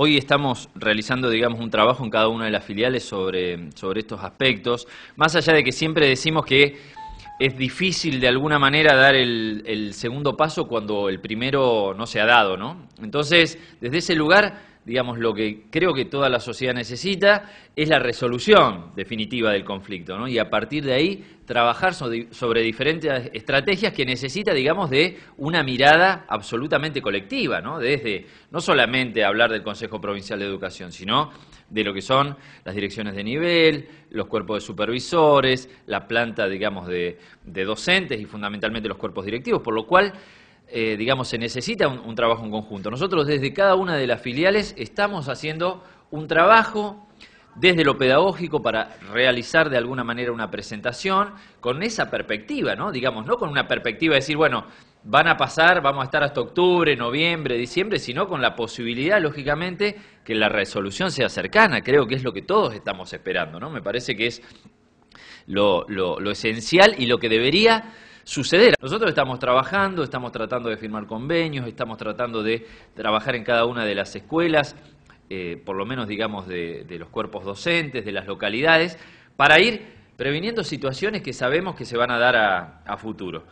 Hoy estamos realizando, digamos, un trabajo en cada una de las filiales sobre, sobre estos aspectos, más allá de que siempre decimos que es difícil de alguna manera dar el, el segundo paso cuando el primero no se ha dado, ¿no? Entonces, desde ese lugar digamos, lo que creo que toda la sociedad necesita es la resolución definitiva del conflicto, ¿no? Y a partir de ahí trabajar sobre diferentes estrategias que necesita, digamos, de una mirada absolutamente colectiva, ¿no? Desde no solamente hablar del Consejo Provincial de Educación, sino de lo que son las direcciones de nivel, los cuerpos de supervisores, la planta, digamos, de, de docentes y fundamentalmente los cuerpos directivos, por lo cual eh, digamos, se necesita un, trabajo en conjunto. Nosotros desde cada una de las filiales estamos haciendo un trabajo desde lo pedagógico para realizar de alguna manera una presentación con esa perspectiva, ¿no? Digamos, no con una perspectiva de decir, bueno, van a pasar, vamos a estar hasta octubre, noviembre, diciembre, sino con la posibilidad, lógicamente, que la resolución sea cercana. Creo que es lo que todos estamos esperando, ¿no? Me parece que es lo, lo esencial y lo que debería suceder. Nosotros estamos trabajando, estamos tratando de firmar convenios, estamos tratando de trabajar en cada una de las escuelas, eh, por lo menos digamos de, los cuerpos docentes, de las localidades, para ir previniendo situaciones que sabemos que se van a dar a, futuro.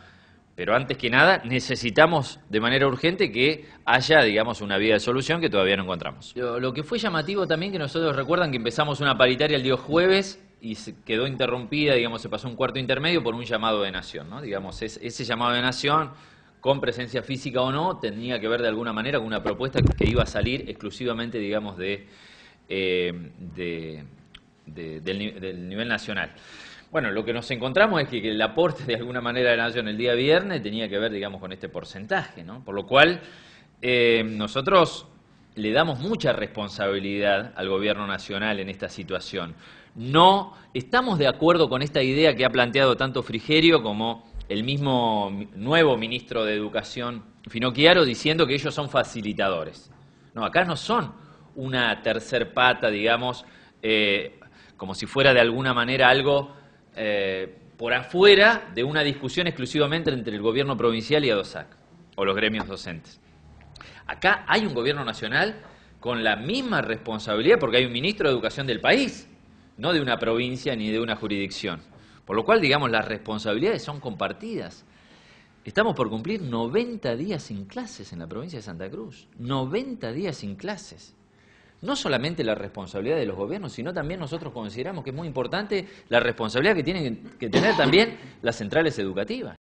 Pero antes que nada, necesitamos de manera urgente que haya, digamos, una vía de solución que todavía no encontramos. Lo, lo que fue llamativo también que nosotros recuerdan que empezamos una paritaria el día jueves y quedó interrumpida, digamos, se pasó un cuarto intermedio por un llamado de nación, ¿no? Digamos, ese llamado de nación, con presencia física o no, tenía que ver de alguna manera con una propuesta que iba a salir exclusivamente, digamos, de, eh, del, nivel nacional. Bueno, lo que nos encontramos es que el aporte de alguna manera de la Nación el día viernes tenía que ver, digamos, con este porcentaje, ¿no? Por lo cual, eh, nosotros le damos mucha responsabilidad al gobierno nacional en esta situación. No estamos de acuerdo con esta idea que ha planteado tanto Frigerio como el mismo nuevo ministro de Educación, Finocchiaro, diciendo que ellos son facilitadores. No, acá no son una tercer pata, digamos, eh, como si fuera de alguna manera algo eh, por afuera de una discusión exclusivamente entre el gobierno provincial y ADOSAC, o los gremios docentes. Acá hay un gobierno nacional con la misma responsabilidad porque hay un ministro de Educación del país, no de una provincia ni de una jurisdicción. Por lo cual, digamos, las responsabilidades son compartidas. Estamos por cumplir 90 días sin clases en la provincia de Santa Cruz. 90 días sin clases. No solamente la responsabilidad de los gobiernos, sino también nosotros consideramos que es muy importante la responsabilidad que tienen que tener también las centrales educativas.